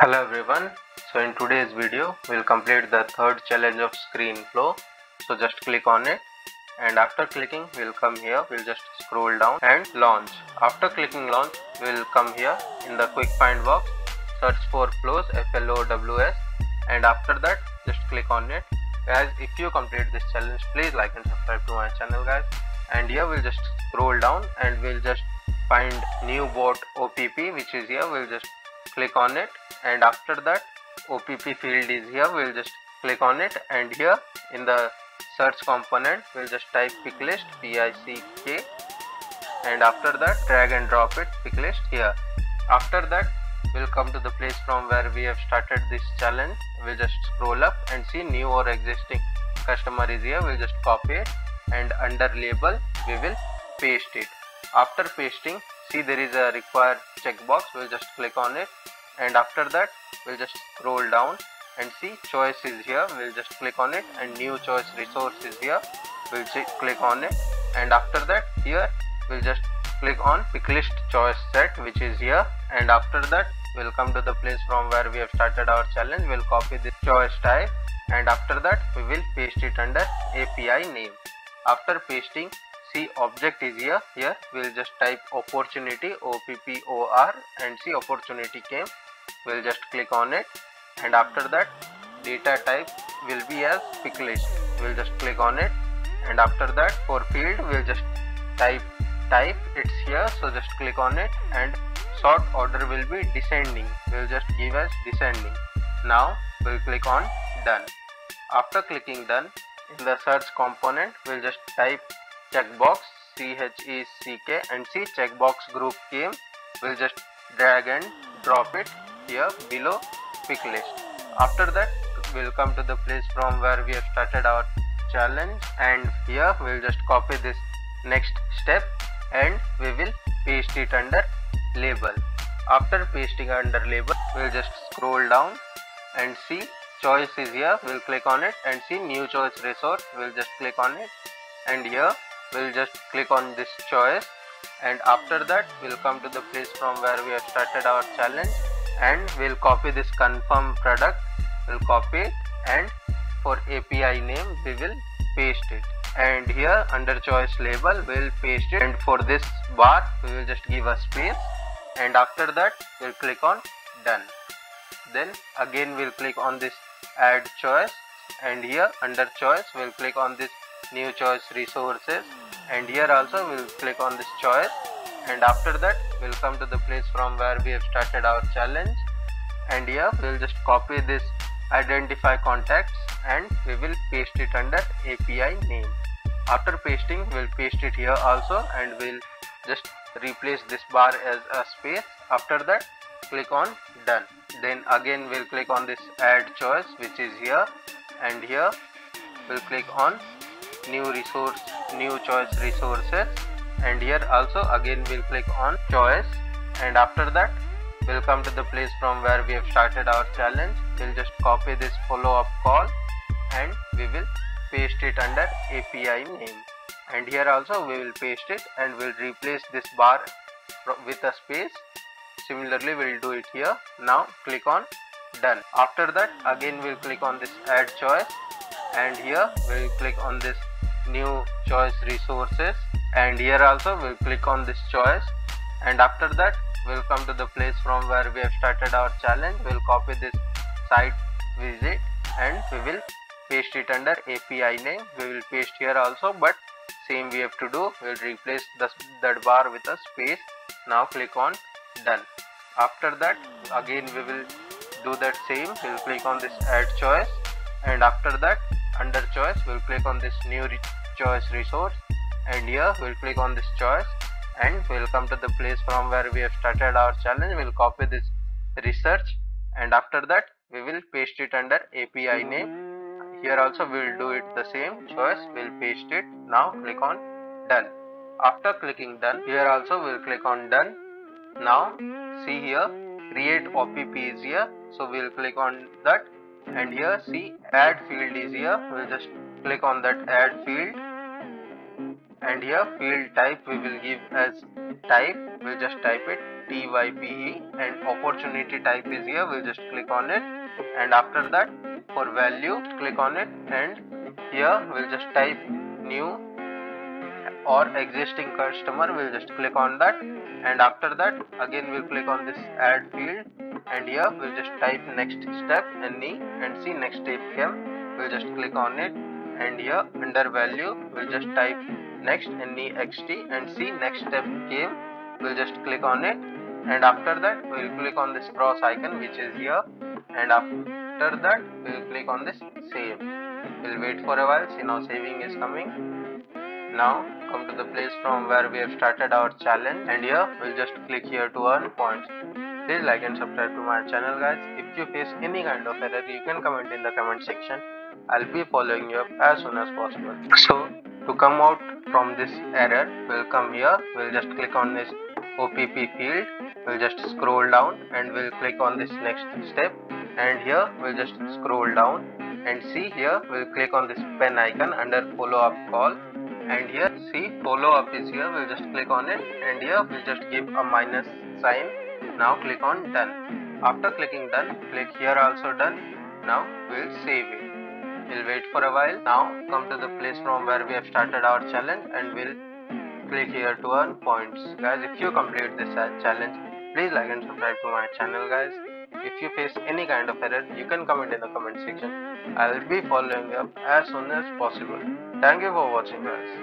Hello everyone. So in today's video we'll complete the third challenge of screen flow. So just click on it and after clicking we'll come here we'll just scroll down and launch. After clicking launch we'll come here in the quick find box search for flows FLOWS and after that just click on it. Guys if you complete this challenge please like and subscribe to my channel guys and here we'll just scroll down and we'll just find new bot OPP which is here we'll just click on it and after that OPP field is here. We'll just click on it and here in the search component we'll just type pick list P-I-C-K and after that drag and drop it pick list here. After that we'll come to the place from where we have started this challenge. We'll just scroll up and see new or existing customer is here. We'll just copy it and under label we will paste it. After pasting see there is a required checkbox. We'll just click on it and after that we'll just scroll down and see choice is here. We'll just click on it and new choice resource is here. We'll click on it. And after that here we'll just click on pick list choice set which is here. And after that we'll come to the place from where we have started our challenge. We'll copy this choice type. And after that we will paste it under API name. After pasting see object is here. Here we'll just type opportunity oppor and see opportunity came we'll just click on it. And after that data type will be as pick list we'll just click on it. And after that for field we'll just type type it's here. So just click on it. And sort order will be descending. We'll just give as descending. Now we'll click on done. After clicking done in the search component we'll just type checkbox check and see checkbox group came. We'll just drag and drop it here below pick list. After that we'll come to the place from where we have started our challenge and here we'll just copy this next step and we will paste it under label. After pasting under label we'll just scroll down and see choice is here. We'll click on it and see new choice resource. We'll just click on it and here we'll just click on this choice. And after that we'll come to the place from where we have started our challenge and we'll copy this confirm product. We'll copy it and for API name we will paste it. And here under choice label we'll paste it. And for this bar we will just give a space. And after that we'll click on done. Then again we'll click on this add choice. And here under choice we'll click on this new choice resources. And here also we'll click on this choice. And after that we'll come to the place from where we have started our challenge. And here we'll just copy this identify contacts and we will paste it under API name. After pasting we'll paste it here also and we'll just replace this bar as a space. After that click on done. Then again we'll click on this add choice which is here and here. We'll click on new resource new choice resources and here also again we'll click on choice. And after that we'll come to the place from where we have started our challenge. We'll just copy this follow up call and we will paste it under API name. And here also we will paste it and we'll replace this bar with a space. Similarly we'll do it here. Now click on done. After that again we'll click on this add choice. And here we'll click on this new choice resources and here also we'll click on this choice. And after that we'll come to the place from where we have started our challenge. We'll copy this site visit and we will paste it under API name. We will paste here also but same we have to do. We'll replace the, that bar with a space. Now click on done. After that again we will do that same. We'll click on this add choice. And after that under choice we'll click on this new re choice resource and here we'll click on this choice and we'll come to the place from where we have started our challenge. We'll copy this research and after that we will paste it under API name. Here also we'll do it the same choice. We'll paste it. Now click on done. After clicking done here also we'll click on done. Now see here create OPP is here. So we'll click on that and here see add field is here. We'll just click on that add field and here field type we will give as type we'll just type it type and opportunity type is here we'll just click on it. And after that for value click on it and here we'll just type new or existing customer we'll just click on that. And after that again we'll click on this add field. And here we'll just type next step any and see next step came. We'll just click on it. And here under value we'll just type next next and see next step came. We'll just click on it. And after that we'll click on this cross icon which is here. And after that we'll click on this save. We'll wait for a while see now saving is coming. Now come to the place from where we have started our challenge. And here we'll just click here to earn points. Please like and subscribe to my channel guys. If you face any kind of error you can comment in the comment section. I'll be following you up as soon as possible. So to come out from this error we'll come here we'll just click on this opp field we'll just scroll down and we'll click on this next step. And here we'll just scroll down and see here we'll click on this pen icon under follow up call. And here see follow up is here we'll just click on it. And here we'll just give a minus sign. Now click on done. After clicking done click here also done. Now we'll save it we'll wait for a while. Now come to the place from where we have started our challenge and we'll click here to earn points. Guys if you complete this uh, challenge please like and subscribe to my channel guys. If you face any kind of error you can comment in the comment section. I'll be following up as soon as possible. Thank you for watching guys